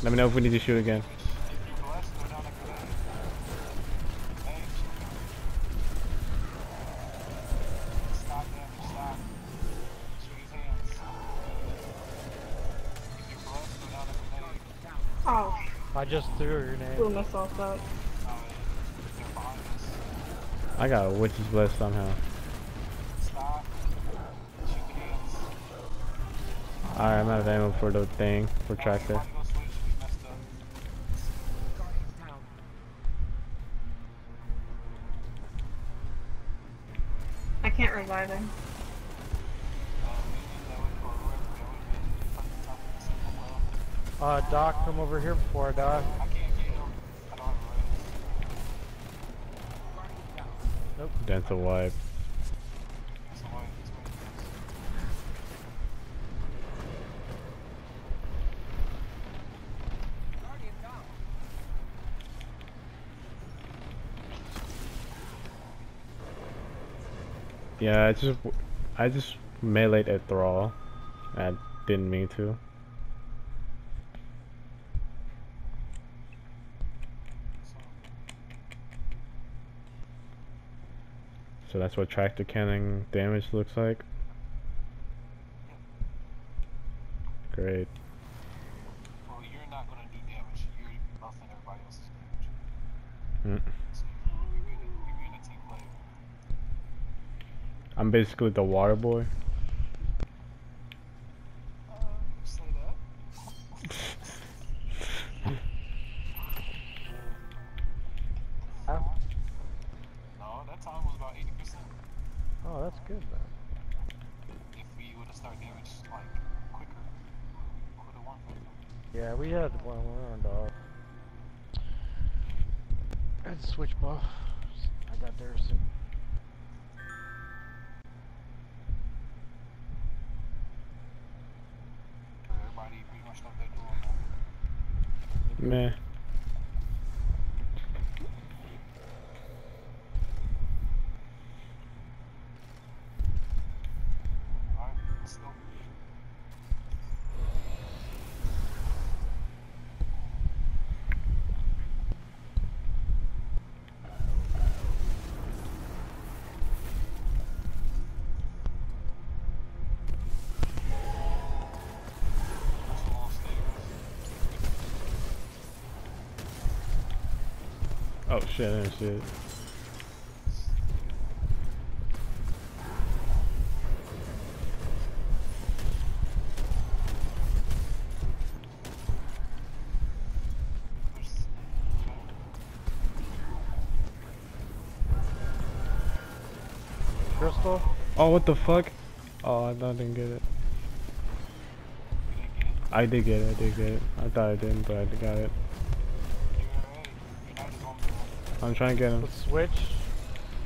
Let me know if we need to shoot again. Oh, I just threw a grenade. blew myself up. I got a witch's bless somehow. Alright, I'm out of ammo for the thing, for tractor. I can't revive him. Uh, Doc, come over here before I die. Nope. Dental wipe. Yeah, I just I just meleeed a thrall. I didn't mean to. So that's what tractor cannon damage looks like. Great. Well, you're not gonna do damage. You're buffing everybody else's Mm. damage. So you're being a, you're being a team player. I'm basically the water boy. Uh, say that. No, that time was about 80%. Oh, that's good, man. If we would have started damage like quicker, we could have won. Yeah, we had one round, dog. I had to switch buff. I got there soon. Meh. Oh shit, I didn't see it. Crystal? Oh, what the fuck? Oh, I didn't get it. I did get it, I did get it. I thought I didn't, but I got it. I'm trying to get him. Let's switch.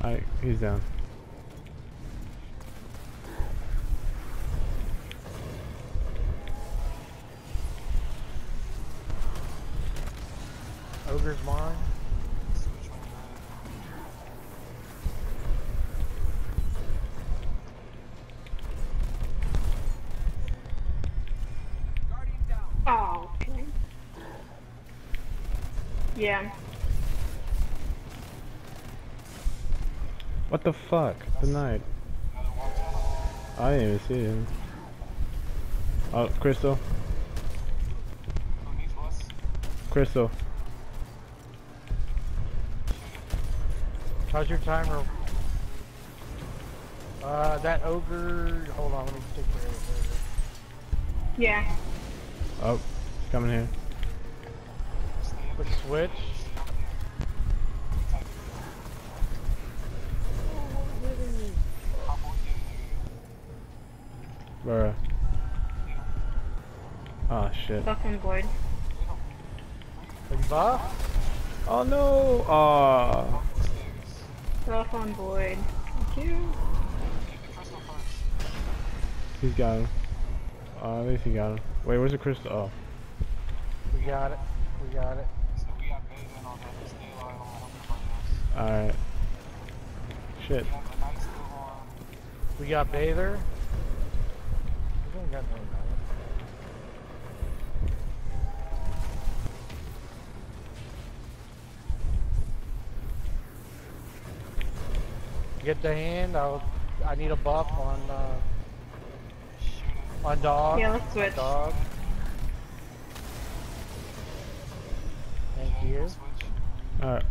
I, he's down. Ogre's mine. Oh. Yeah. What the fuck? Denied. I didn't even see him. Oh, Crystal. Crystal. How's your timer? Uh, that ogre. Hold on, let me take care of this ogre. Yeah. Oh, he's coming here. Quick switch. Bruh. Oh shit. Buff and Void. Big buff. Oh no! Oh. Buff on Void. Thank you. He's got him. Oh, at least he got him. Wait, where's the crystal? Oh. We got it. We got it. So we got Beta and all that. Just stay alive. I'm helping. Alright. Shit. We have the Knight still on. We got Bather don't got no balance. Get the hand. I'll. I need a buff on. Uh, on dog. Yeah, let's switch. Dog. Thank you. All right.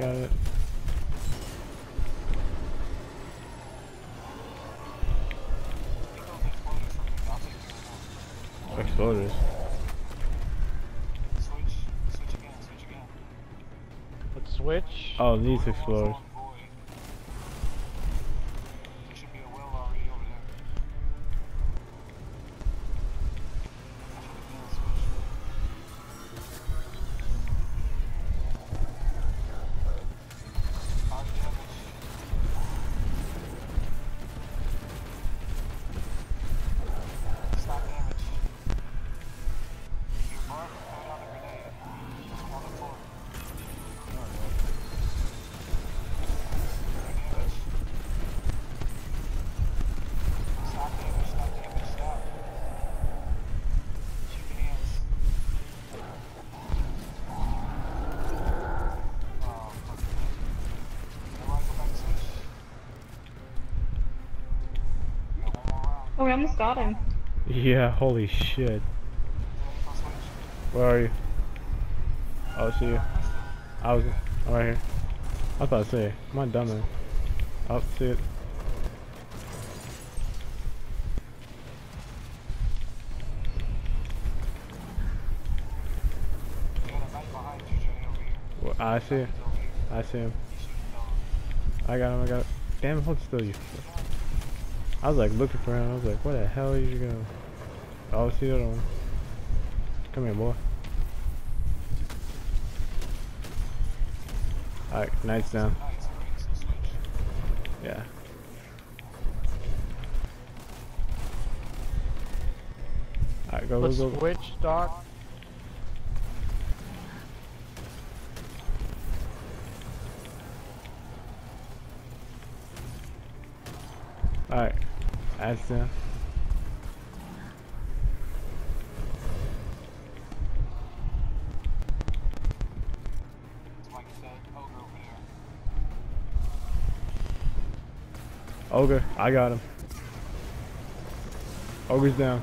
Hold Got it. Get exploders from me. I'll take care of them. Exploders. Switch. Switch again. Switch again. Let's switch. Oh, these Void exploders. Oh, we almost got him. Yeah, holy shit. Where are you? Oh, see you. I was I'm right here. I thought I say, am I dumb man? Oh, see it. I see it. I see him. I got him, I got him. Damn hold still, you. I was like looking for him. I was like, where the hell are you going? Oh, see the other one. Come here, boy. Alright, knight's down. Knights, alright, so switch. Yeah. Alright, go, go, Let's go. switch, Doc. Alright. That's down. It's like that ogre. Ogre, I got him. Ogre's down.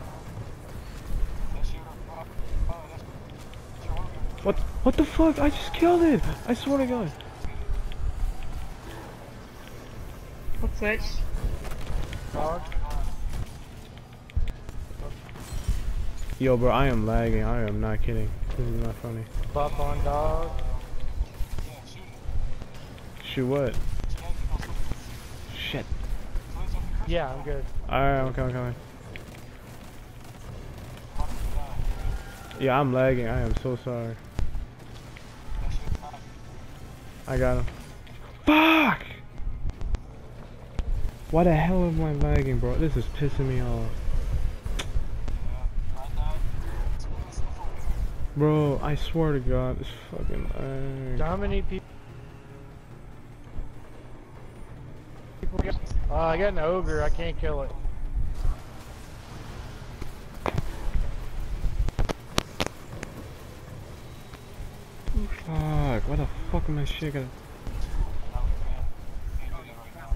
That's your, that's, oh, that's your ogre. What? What the fuck? I just killed it! I swear to God. Let's switch. Dog. Yo, bro, I am lagging. I am not kidding. This is not funny. Pop on dog. Shoot what? Yeah, you know, switch. Shit. Switch up the crystal. Yeah, I'm good. Alright, I'm coming, coming. Fuck you down. Yeah, I'm lagging. I am so sorry. That's your knight. I got him. Fuck! Why the hell am I lagging, bro? This is pissing me off. Yeah, right now, it's really stuff over here. Bro, I swear to God, this fucking lag. How many people? Uh, I got an ogre. I can't kill it. Fuck, what the fuck am I shit gonna... No, we can't. Can't do that right now.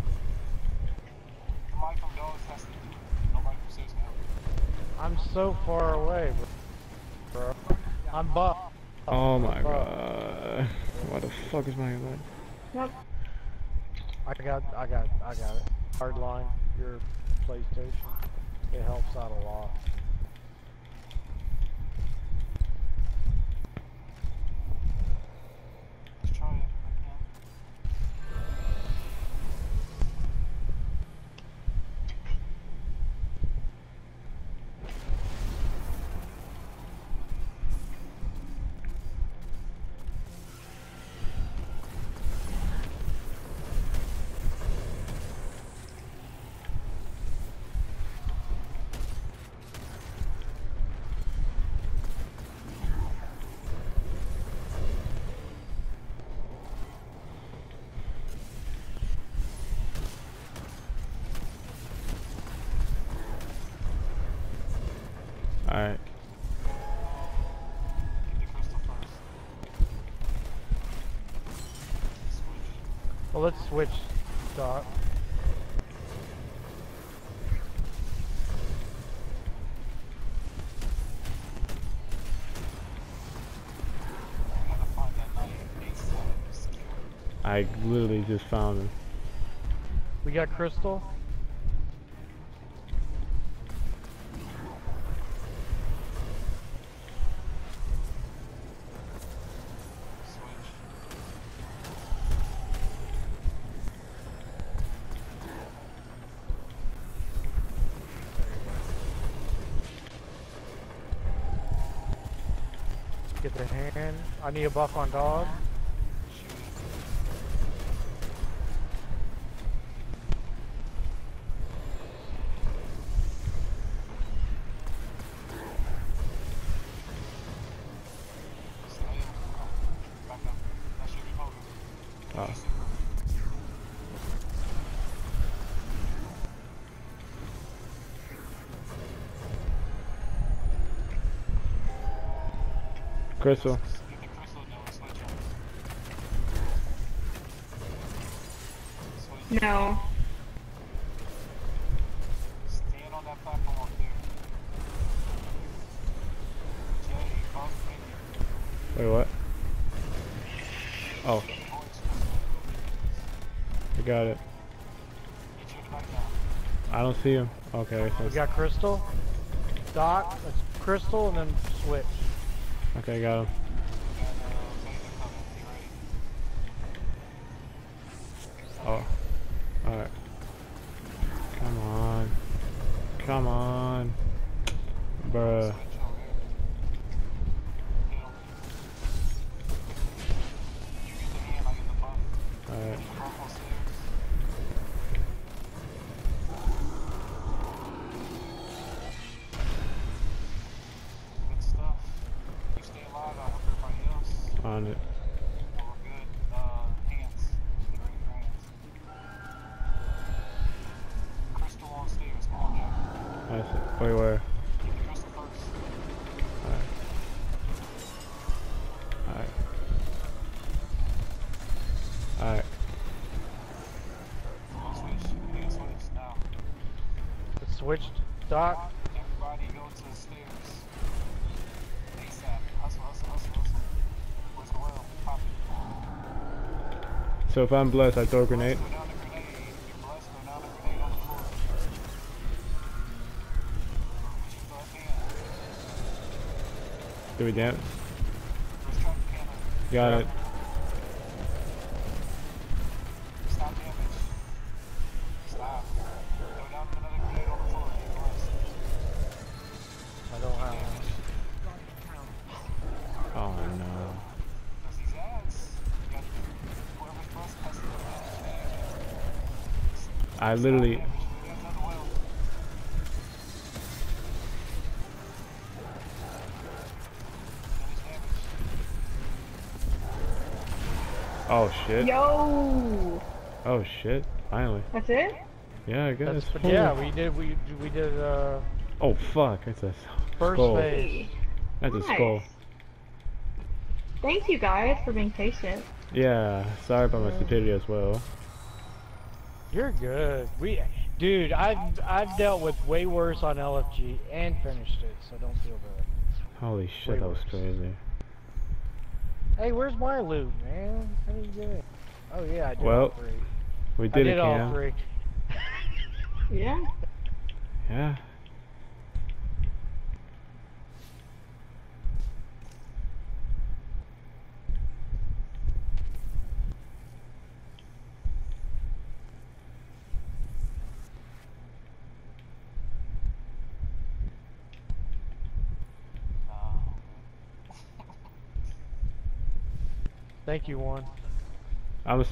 Somebody from Dogs has to do it. Nobody from Six can help you. I'm so far away, bro. I'm buff. Oh my I'm buff. god. Why the fuck is my lag? Yep. I got, I got, I got it. Hardline, your PlayStation. It helps out a lot. Well, let's switch, Doc. We gotta find that knight. ASAP. Secure. I literally just found him. We got Crystal. Get the hand. I need a buff on dog. Shoot. Oh, cross the Wait, what? Oh, I got it. Get your knight now. I don't see him. Okay, so We got Crystal. Doc, let's Crystal and then switch. Okay, got him. Switch. Hand switch. Now. Let's switch. Doc. Everybody go to the stairs. ASAP. Hustle, hustle, hustle, hustle. Pop. So if I'm blessed, I throw a grenade. On the floor. You're blessed. I don't have one. Oh no. That's these ads. You got whoever's blessed has to do damage. I literally. Stop damage. We got another well. Finish damage. Oh shit. Yo. Oh shit. Finally. That's it? Yeah, I guess. That's, yeah, we did. We we did uh Oh fuck. That's a first skull. phase. That's a skull. Thank you guys for being patient. Yeah. Sorry about my stupidity as well. You're good. We, dude, I've I've dealt with way worse on LFG and finished it, so don't feel bad. Holy Way shit, that was worse. crazy. Hey, where's my loot, man? How you doing? Oh yeah, I did Well, all three. We I did, did it, all Cam. three. Yeah. Yeah. Thank you, Juan. I'm a